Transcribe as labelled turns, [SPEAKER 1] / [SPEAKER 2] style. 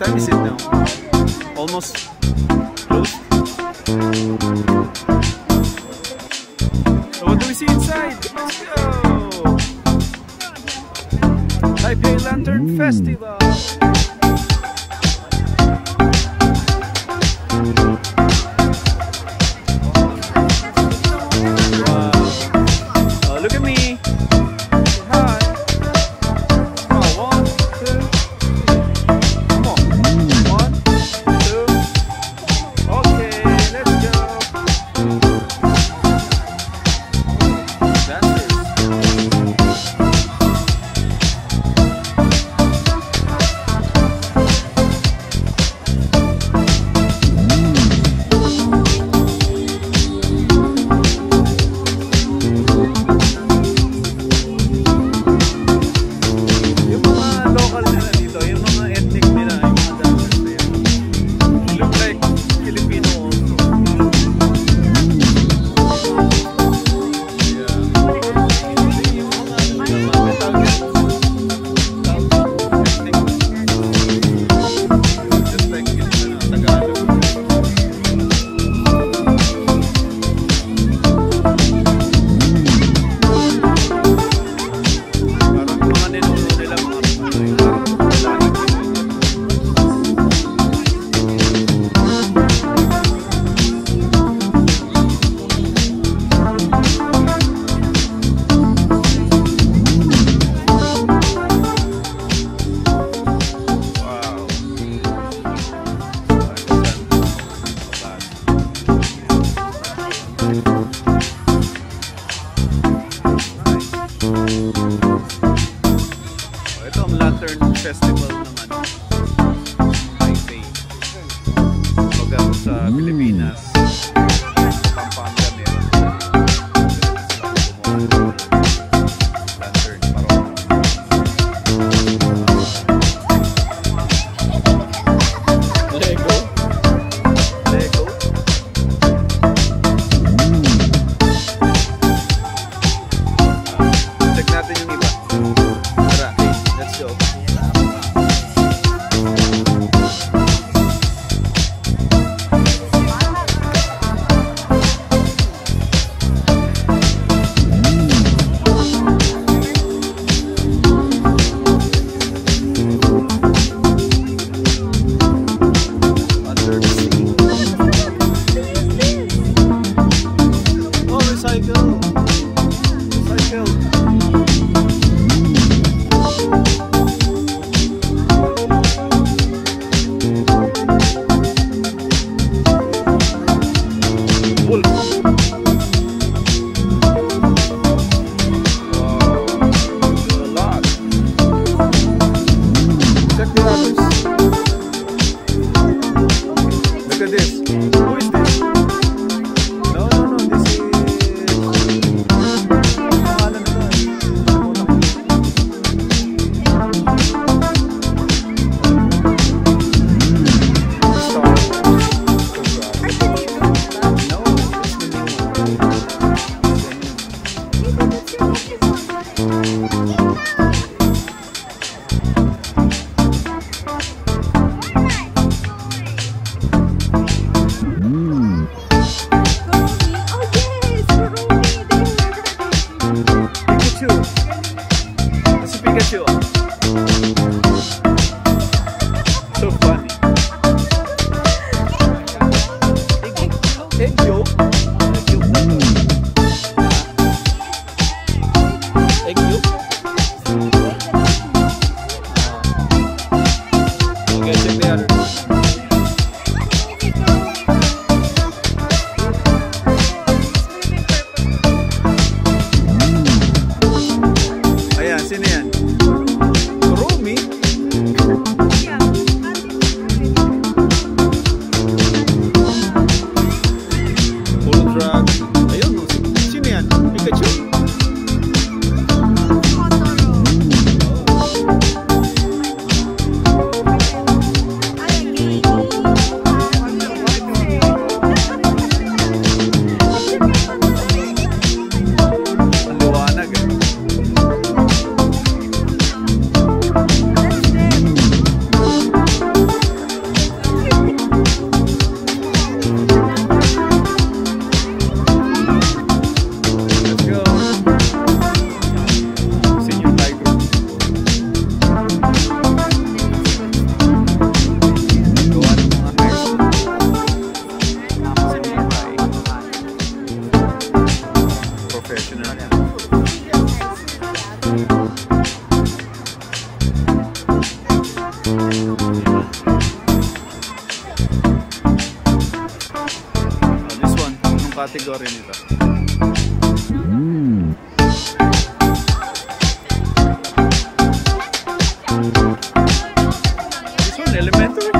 [SPEAKER 1] time sit down. Almost closed. So what do we see inside? Let's go! Taipei Lantern Festival! ang Lantern Festival ng ano, Taipei. Pag sa hmm. Pilipinas, show. So, this one, anong category nito? Mm. This one, elementary?